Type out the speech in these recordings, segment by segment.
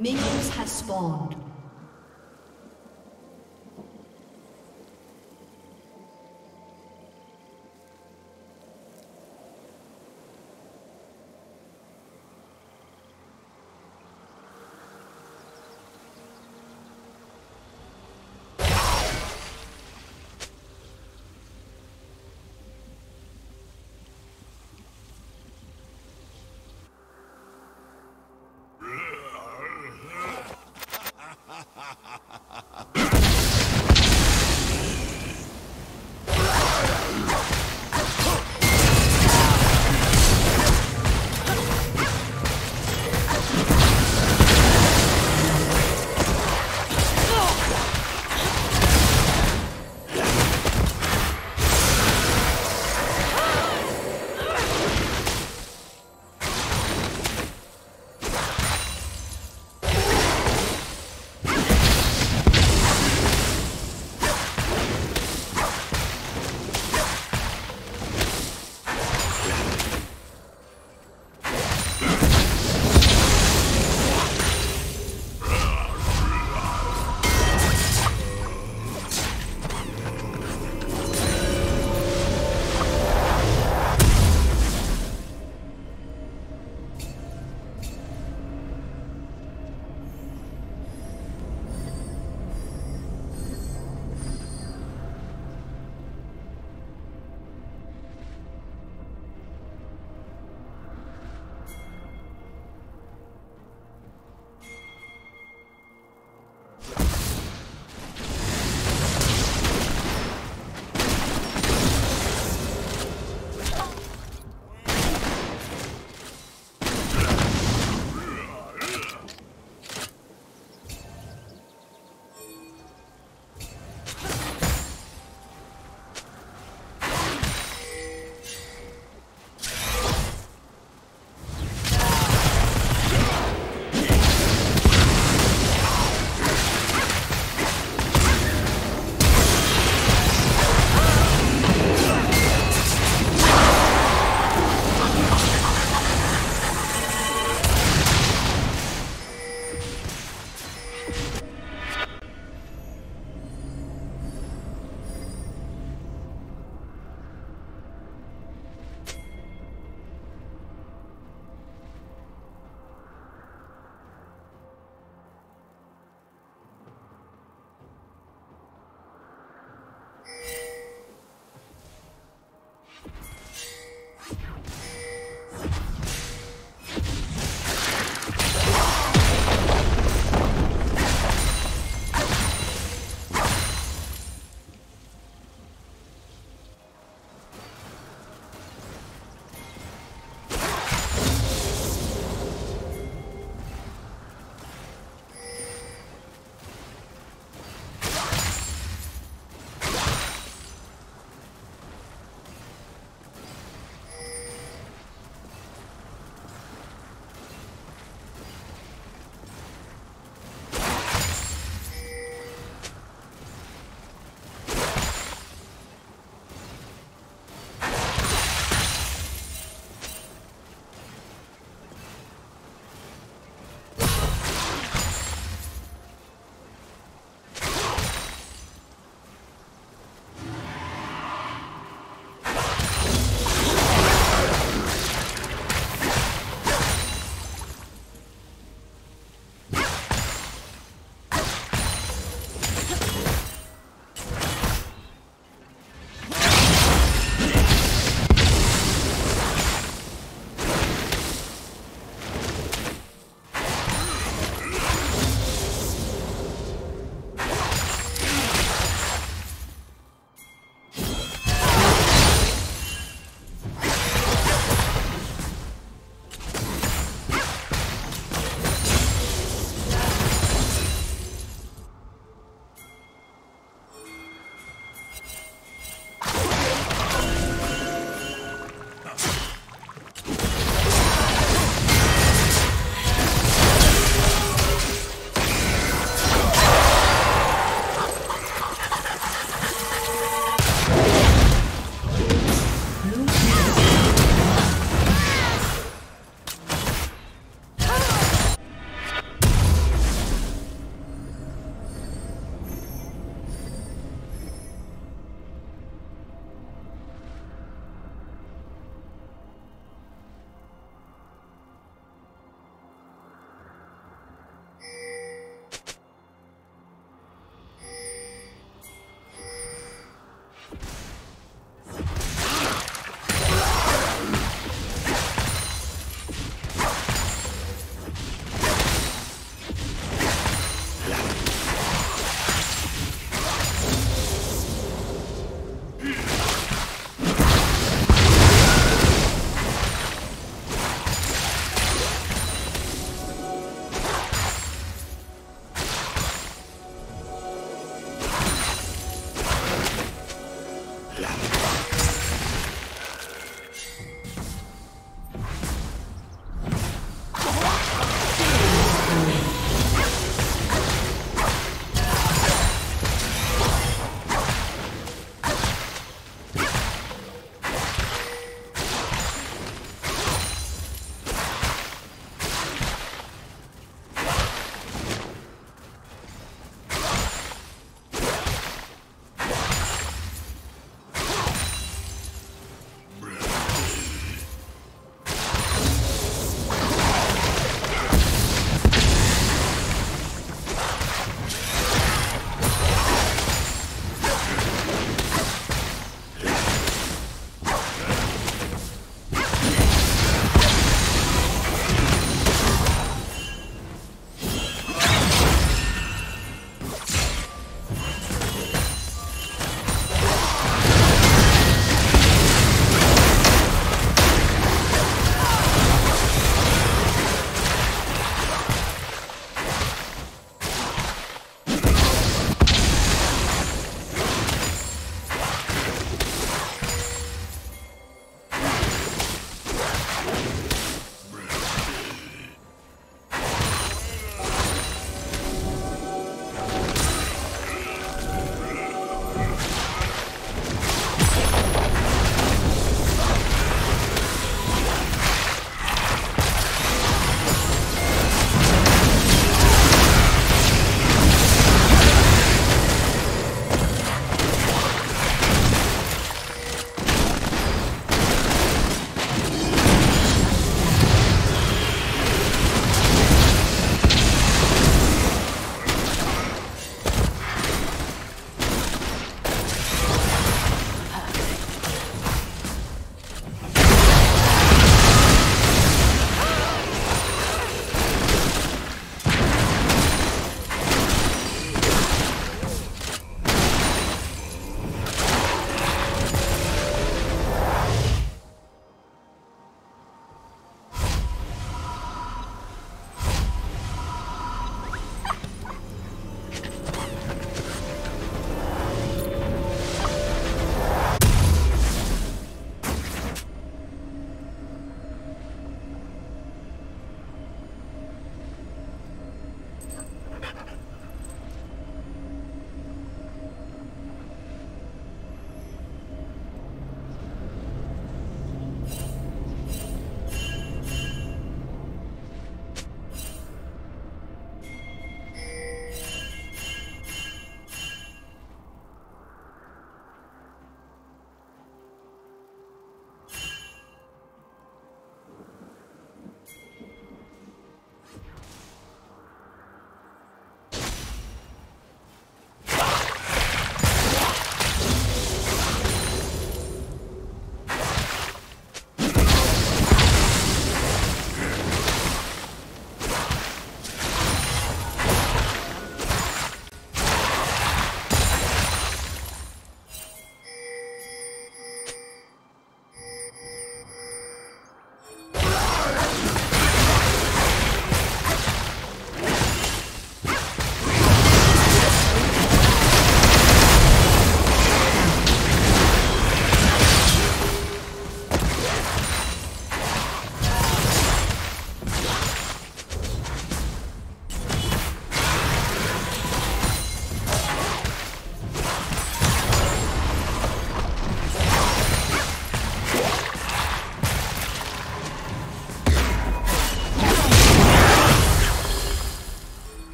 Minions have spawned.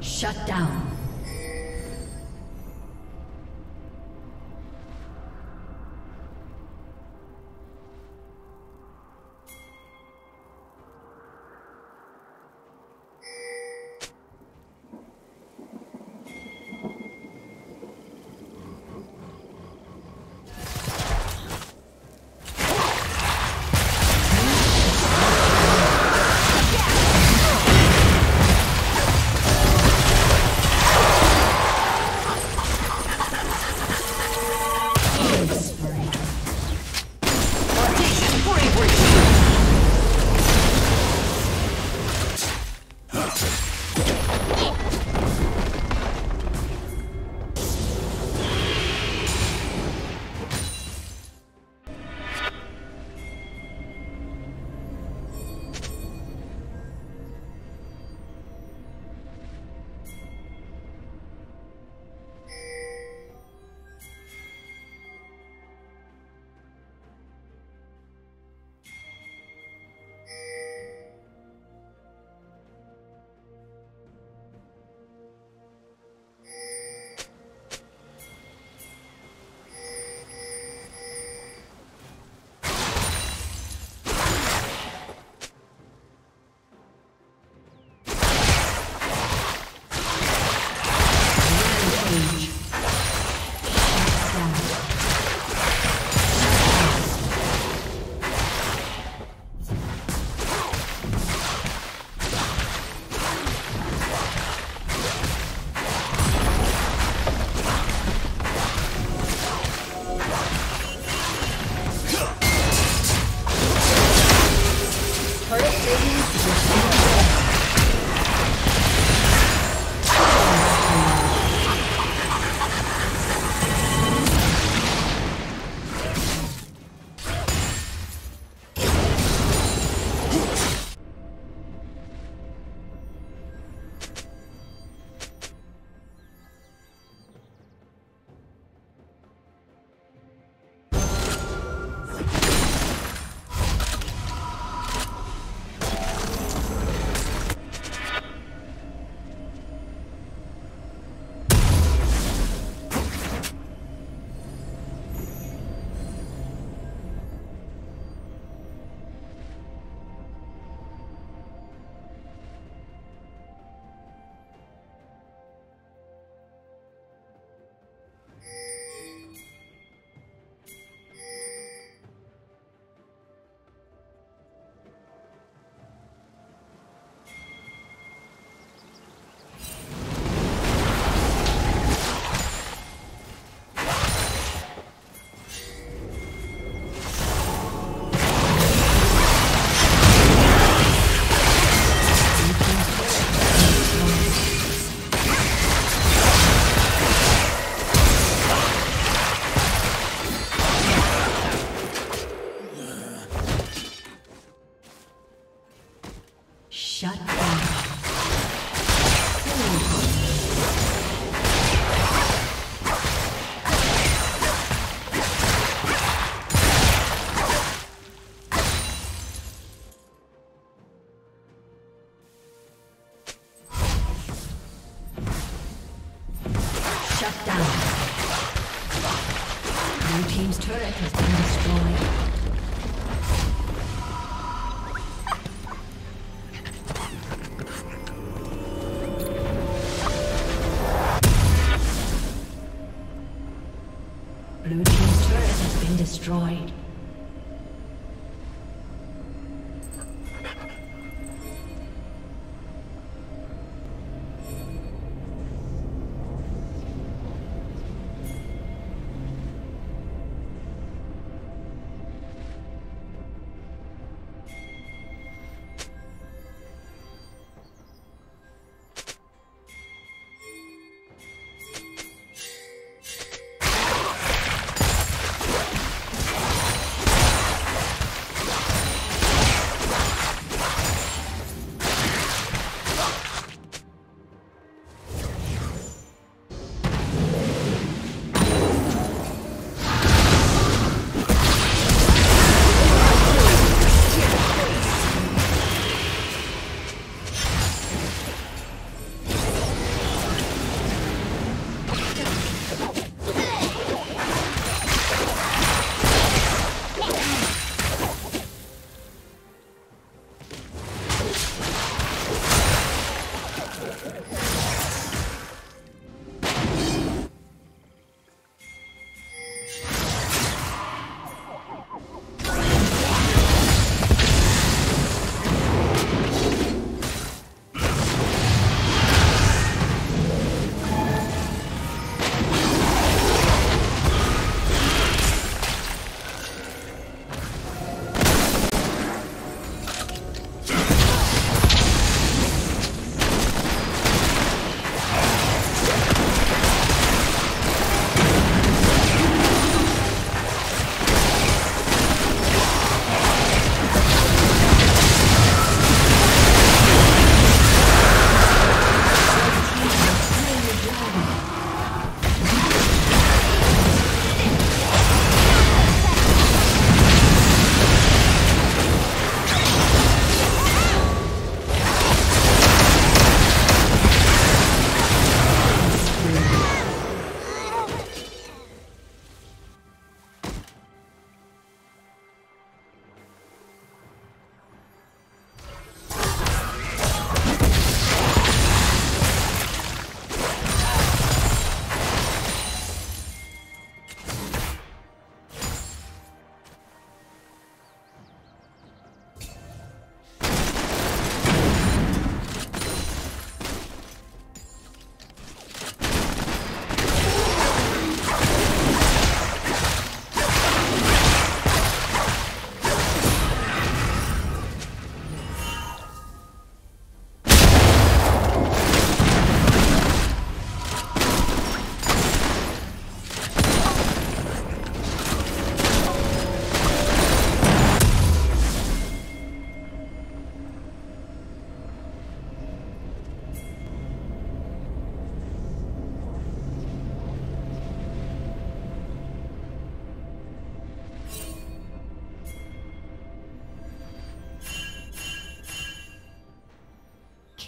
Shut down.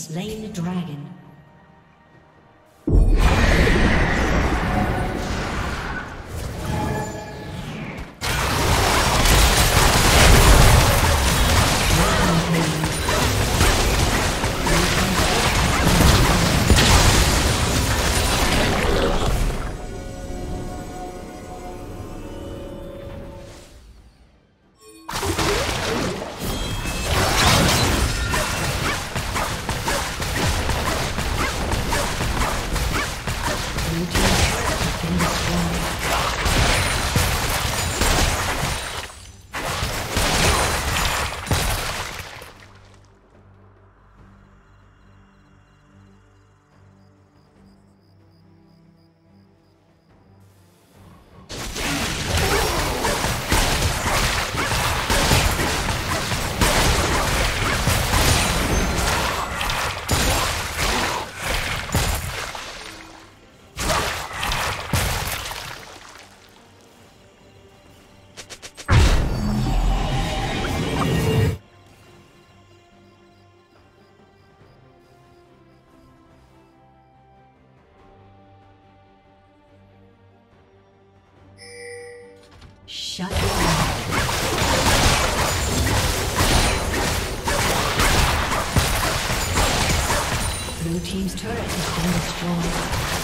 Slain the dragon. Shut down. Blue team's turret has been destroyed.